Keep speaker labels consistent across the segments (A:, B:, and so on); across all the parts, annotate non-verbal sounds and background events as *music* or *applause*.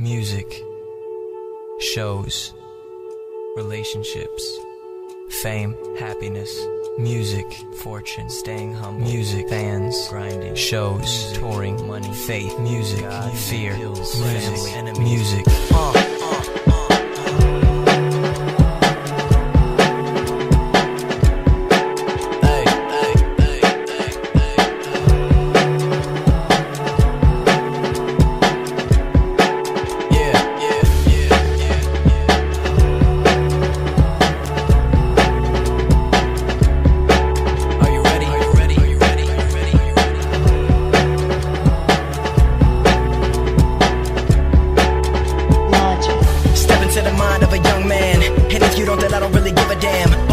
A: Music, shows, relationships, fame, happiness, music, fortune, staying humble, music, fans, grinding, shows, touring, money, faith, music, God, fear, pills, music, family, music.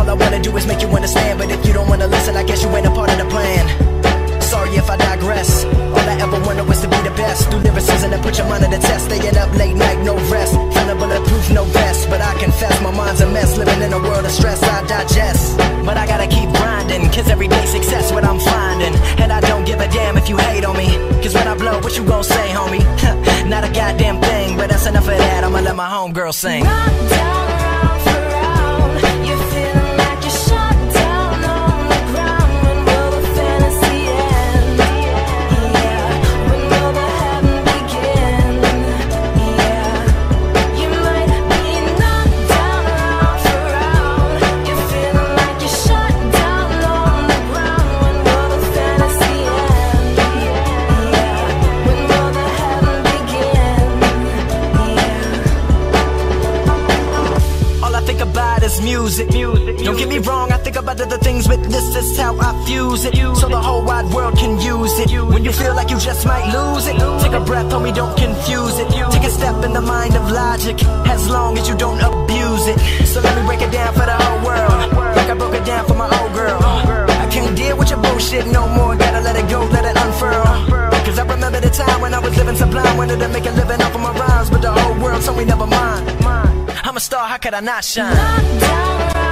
B: All I wanna do is make you understand. But if you don't wanna listen, I guess you ain't a part of the plan. Sorry if I digress. All I ever wanted was to be the best. Do lyricism and put your mind to the test. Staying up late night, no rest. Feeling bulletproof, no vest. But I confess, my mind's a mess. Living in a world of stress, I digest. But I gotta keep grinding. Cause everyday success, what I'm finding. And I don't give a damn if you hate on me. Cause when I blow, what you gon' say, homie? *laughs* Not a goddamn thing. But that's enough of that. I'ma let my homegirl sing. Music. Don't get me wrong, I think about other things, but this is how I fuse it. So the whole wide world can use it. When you feel like you just might lose it, take a breath, homie, don't confuse it. Take a step in the mind of logic, as long as you don't abuse it. So let me break it down for the whole world. Like I broke it down for my old girl. I can't deal with your bullshit no more. Gotta let it go, let it unfurl. Cause I remember the time when I was living sublime. Wanted to make a living off of my rhymes, but the whole world told me never how could I not shine?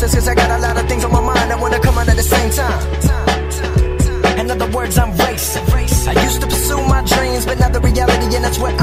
B: Cause I got a lot of things on my mind that wanna come out at the same time. In other words, I'm racing. I used to pursue my dreams, but now the reality, and that's what